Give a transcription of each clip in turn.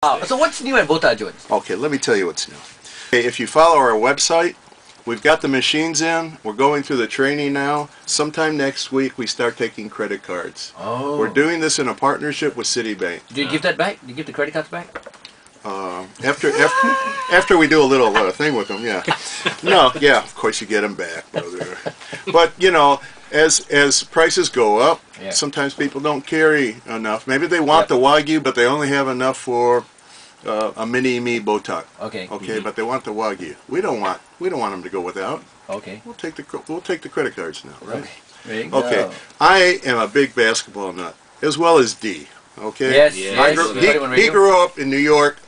Uh, so what's new at Botak Jones? Okay, let me tell you what's new. Okay, if you follow our website, we've got the machines in. We're going through the training now. Sometime next week, we start taking credit cards. Oh. We're doing this in a partnership with Citibank. Do you give that back? Do you give the credit cards back? Uh, after after after we do a little uh, thing with them, yeah. No, yeah, of course you get them back, brother. But you know, as as prices go up, Yeah. sometimes people don't carry enough. Maybe they want Yeah. the wagyu, but they only have enough for uh, a mini me botak. Okay. Okay, but they want the wagyu. We don't want we don't want them to go without. Okay. We'll take the we'll take the credit cards now, right? Okay. There you go. Okay, I am a big basketball nut, as well as D. Okay. Yes, yes. I yes, grew, he, he grew up in New York.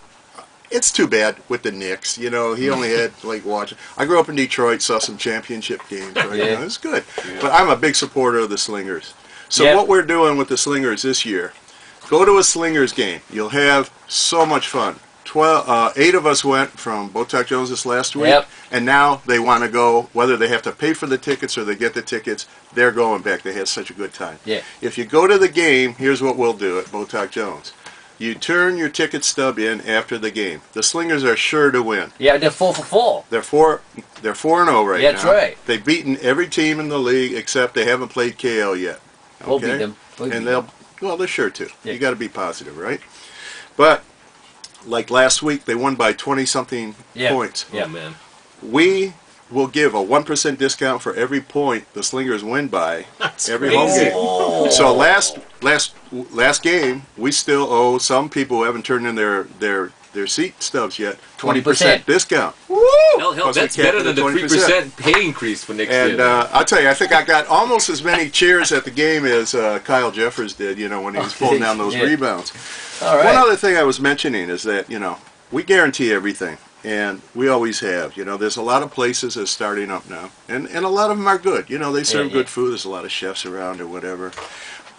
It's too bad with the Knicks. You know, he only had like watching. I grew up in Detroit, saw some championship games. Right? Yeah. You know, it's good. But I'm a big supporter of the Slingers. So Yep. what we're doing with the Slingers this year, go to a Slingers game. You'll have so much fun. Twelve, uh, eight of us went from Botak Jones this last week, Yep. and now they want to go. Whether they have to pay for the tickets or they get the tickets, they're going back. They had such a good time. Yeah. If you go to the game, here's what we'll do at Botak Jones. You turn your ticket stub in after the game. The Slingers are sure to win. Yeah, they're four for four. They're four. They're four and zero right now. That's now. right. They've beaten every team in the league except they haven't played KL yet. We'll beat them. We'll and them. they'll well, they're sure to. Yeah. You got to be positive, right? But like last week, they won by twenty something Yeah. points. Yeah. Oh man. We will give a one percent discount for every point the Slingers win by That's every crazy. home game. Oh. So last last last game, we still owe some people who haven't turned in their their their seat stubs yet twenty 20%. percent discount. Hell, hell, that's better than the three 20%. percent pay increase for next And year. uh, I'll tell you, I think I got almost as many cheers at the game as uh, Kyle Jeffers did. You know when he was pulling down those Yeah. rebounds. All right. One other thing I was mentioning is that you know we guarantee everything, and we always have. You know, there's a lot of places that's starting up now, and and a lot of them are good. You know, they serve Yeah, good food. There's a lot of chefs around or whatever,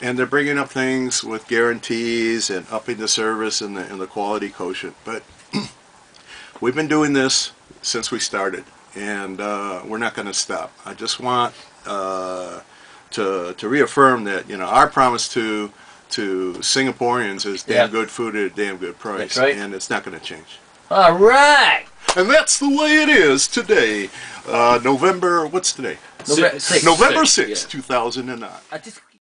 and they're bringing up things with guarantees and upping the service and the and the quality quotient. But we've been doing this since we started, and uh, we're not going to stop. I just want uh, to to reaffirm that you know our promise to to Singaporeans is damn Yeah. good food at a damn good price, right. and it's not going to change. All right. And that's the way it is today, uh, November. What's today? November sixth. November Six, sixth, yeah. two thousand and nine. I just